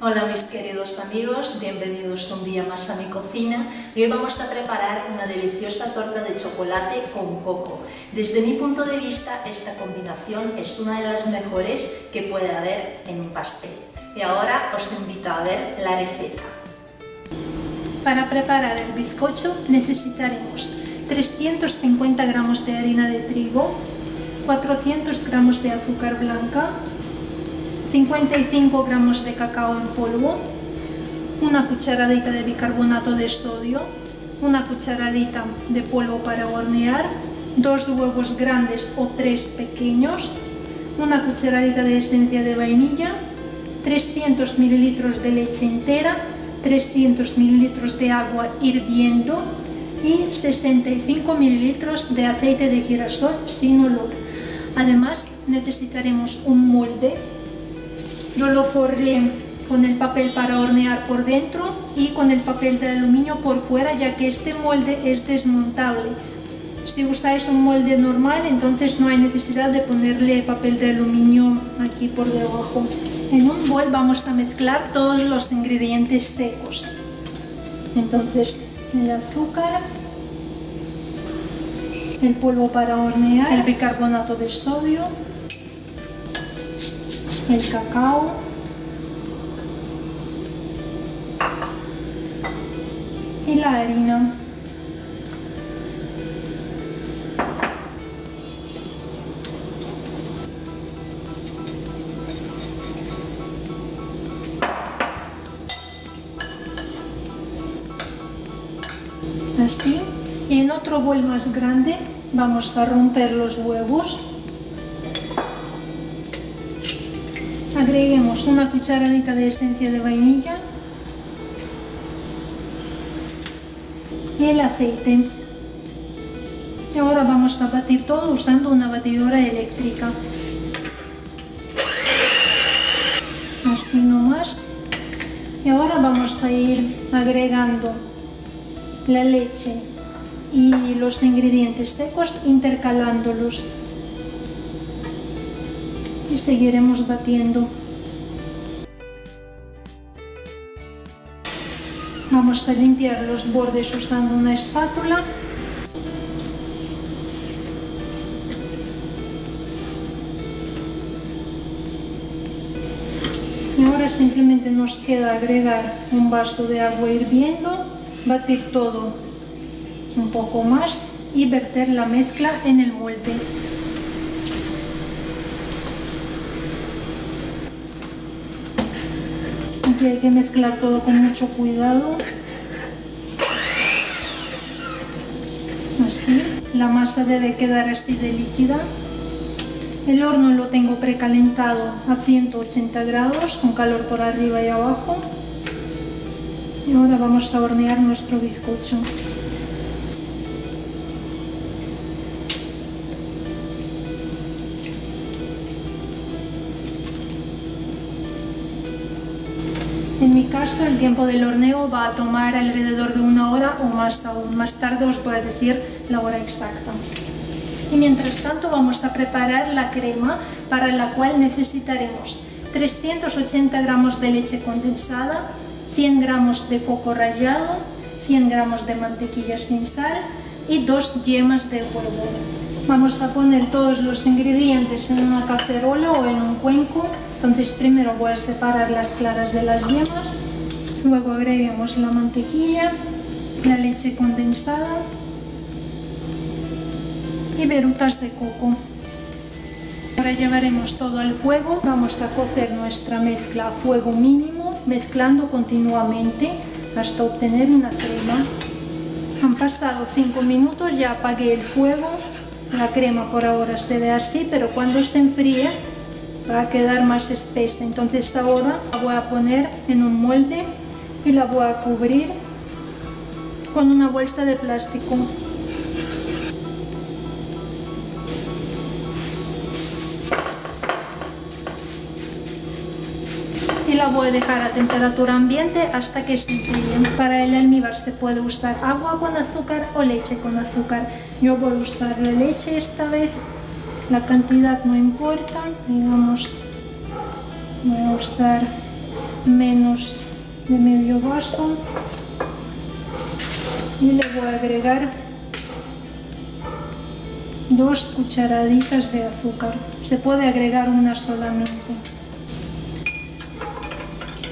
Hola mis queridos amigos, bienvenidos un día más a mi cocina y hoy vamos a preparar una deliciosa torta de chocolate con coco. Desde mi punto de vista esta combinación es una de las mejores que puede haber en un pastel. Y ahora os invito a ver la receta. Para preparar el bizcocho necesitaremos 350 gramos de harina de trigo, 400 gramos de azúcar blanca, 55 gramos de cacao en polvo, una cucharadita de bicarbonato de sodio, una cucharadita de polvo para hornear, dos huevos grandes o tres pequeños, una cucharadita de esencia de vainilla, 300 mililitros de leche entera, 300 mililitros de agua hirviendo y 65 mililitros de aceite de girasol sin olor. Además necesitaremos un molde yo lo forré con el papel para hornear por dentro y con el papel de aluminio por fuera, ya que este molde es desmontable. Si usáis un molde normal, entonces no hay necesidad de ponerle papel de aluminio aquí por debajo. En un bol vamos a mezclar todos los ingredientes secos. Entonces, el azúcar, el polvo para hornear, el bicarbonato de sodio, el cacao, y la harina. Así, y en otro bol más grande vamos a romper los huevos agreguemos una cucharadita de esencia de vainilla y el aceite. Y ahora vamos a batir todo usando una batidora eléctrica. Así nomás. Y ahora vamos a ir agregando la leche y los ingredientes secos intercalándolos y seguiremos batiendo. Vamos a limpiar los bordes usando una espátula. Y ahora simplemente nos queda agregar un vaso de agua hirviendo, batir todo un poco más y verter la mezcla en el molde. hay que mezclar todo con mucho cuidado. La masa debe quedar así de líquida. El horno lo tengo precalentado a 180 grados con calor por arriba y abajo. Y ahora vamos a hornear nuestro bizcocho. En mi caso el tiempo del horneo va a tomar alrededor de una hora o más aún. Más tarde os voy a decir la hora exacta. Y mientras tanto vamos a preparar la crema para la cual necesitaremos 380 gramos de leche condensada, 100 gramos de coco rallado, 100 gramos de mantequilla sin sal y dos yemas de huevo. Vamos a poner todos los ingredientes en una cacerola o en un cuenco entonces primero voy a separar las claras de las yemas, luego agreguemos la mantequilla, la leche condensada y verutas de coco. Ahora llevaremos todo al fuego, vamos a cocer nuestra mezcla a fuego mínimo, mezclando continuamente hasta obtener una crema. Han pasado 5 minutos, ya apagué el fuego, la crema por ahora se ve así, pero cuando se enfríe va a quedar más espesa. Entonces ahora la voy a poner en un molde y la voy a cubrir con una bolsa de plástico. y la voy a dejar a temperatura ambiente hasta que enfríe. Para el almíbar se puede usar agua con azúcar o leche con azúcar. Yo voy a usar la leche esta vez la cantidad no importa, digamos, voy a usar menos de medio vaso y le voy a agregar dos cucharaditas de azúcar. Se puede agregar una solamente.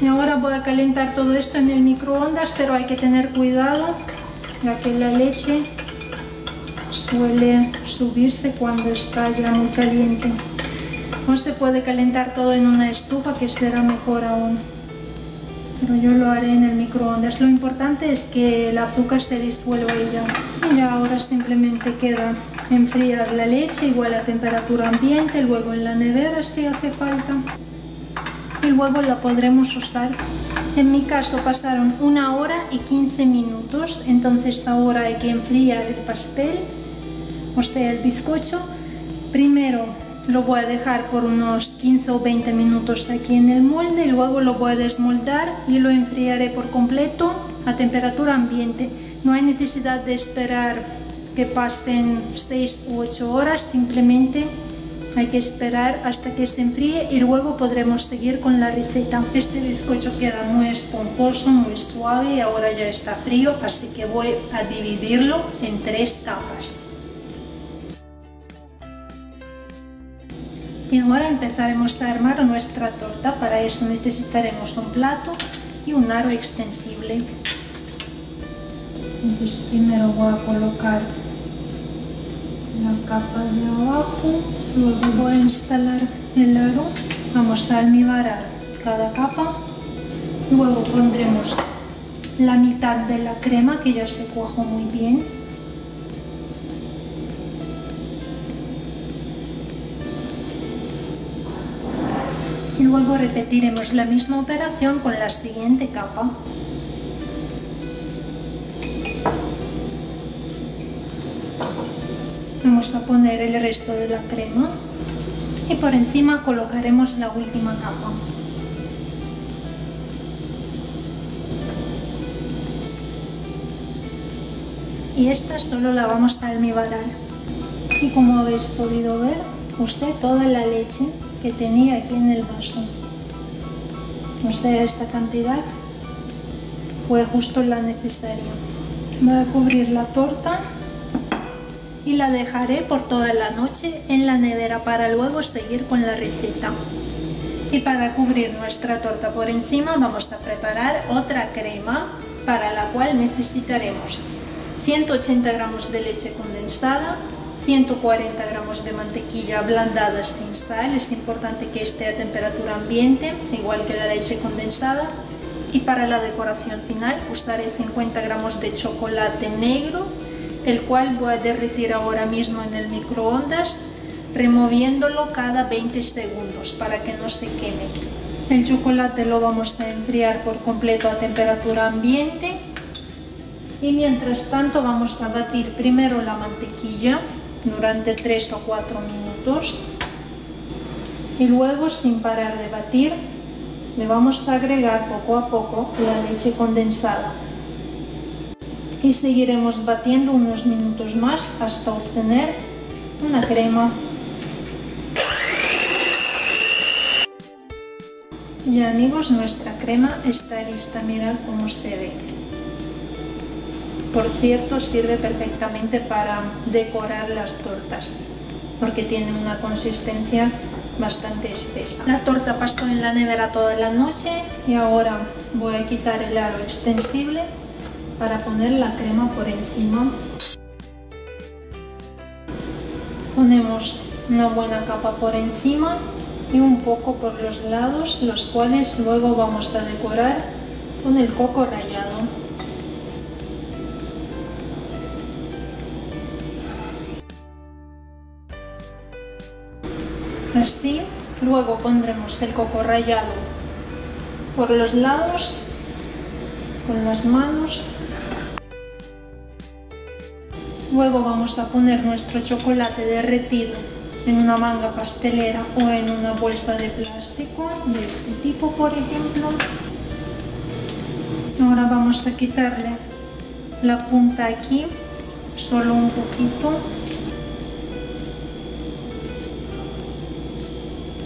Y ahora voy a calentar todo esto en el microondas, pero hay que tener cuidado ya que la leche suele subirse cuando está ya muy caliente. No se puede calentar todo en una estufa que será mejor aún. Pero yo lo haré en el microondas. Lo importante es que el azúcar se disuelva ya. Y ya ahora simplemente queda enfriar la leche igual a temperatura ambiente, luego en la nevera si hace falta. Y luego la podremos usar. En mi caso pasaron una hora y 15 minutos, entonces ahora hay que enfriar el pastel, o sea el bizcocho. Primero lo voy a dejar por unos 15 o 20 minutos aquí en el molde y luego lo voy a desmoldar y lo enfriaré por completo a temperatura ambiente. No hay necesidad de esperar que pasen 6 u 8 horas, simplemente hay que esperar hasta que se enfríe y luego podremos seguir con la receta. Este bizcocho queda muy esponjoso, muy suave y ahora ya está frío, así que voy a dividirlo en tres capas. Y ahora empezaremos a armar nuestra torta. Para eso necesitaremos un plato y un aro extensible. Entonces primero voy a colocar la capa de abajo, luego voy a instalar el aro, vamos a almibarar cada capa, luego pondremos la mitad de la crema que ya se cuajó muy bien luego repetiremos la misma operación con la siguiente capa. Vamos a poner el resto de la crema y por encima colocaremos la última capa. Y esta solo la vamos a almibarar. Y como habéis podido ver, usé toda la leche que tenía aquí en el vaso. O sea, esta cantidad fue justo la necesaria. Voy a cubrir la torta y la dejaré por toda la noche en la nevera para luego seguir con la receta. Y para cubrir nuestra torta por encima vamos a preparar otra crema para la cual necesitaremos 180 gramos de leche condensada, 140 gramos de mantequilla ablandada sin sal, es importante que esté a temperatura ambiente, igual que la leche condensada. Y para la decoración final usaré 50 gramos de chocolate negro, el cual voy a derretir ahora mismo en el microondas, removiéndolo cada 20 segundos para que no se queme. El chocolate lo vamos a enfriar por completo a temperatura ambiente y mientras tanto vamos a batir primero la mantequilla durante 3 o 4 minutos. Y luego sin parar de batir le vamos a agregar poco a poco la leche condensada. Y seguiremos batiendo unos minutos más hasta obtener una crema. Y amigos nuestra crema está lista. Mirad cómo se ve por cierto, sirve perfectamente para decorar las tortas, porque tiene una consistencia bastante espesa. La torta pasó en la nevera toda la noche y ahora voy a quitar el aro extensible para poner la crema por encima. Ponemos una buena capa por encima y un poco por los lados, los cuales luego vamos a decorar con el coco rallado. Así, luego pondremos el coco rallado por los lados, con las manos. Luego vamos a poner nuestro chocolate derretido en una manga pastelera o en una bolsa de plástico de este tipo, por ejemplo. Ahora vamos a quitarle la punta aquí, solo un poquito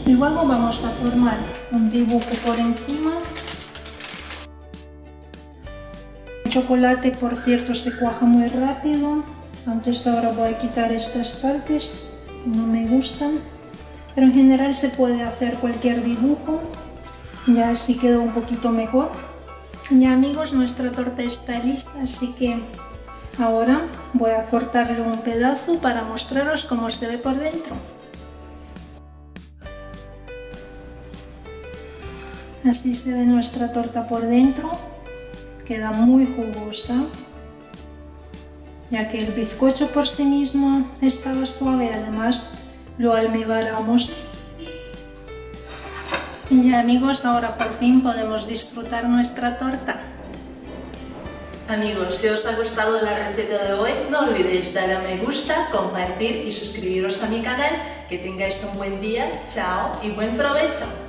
Luego vamos a formar un dibujo por encima. El chocolate, por cierto, se cuaja muy rápido. Antes ahora voy a quitar estas partes que no me gustan. Pero en general se puede hacer cualquier dibujo. Ya así quedó un poquito mejor. Ya amigos, nuestra torta está lista, así que ahora voy a cortarle un pedazo para mostraros cómo se ve por dentro. Así se ve nuestra torta por dentro, queda muy jugosa, ya que el bizcocho por sí mismo estaba suave, además lo almibaramos. Y ya amigos, ahora por fin podemos disfrutar nuestra torta. Amigos, si os ha gustado la receta de hoy, no olvidéis dar a me gusta, compartir y suscribiros a mi canal. Que tengáis un buen día, chao y buen provecho.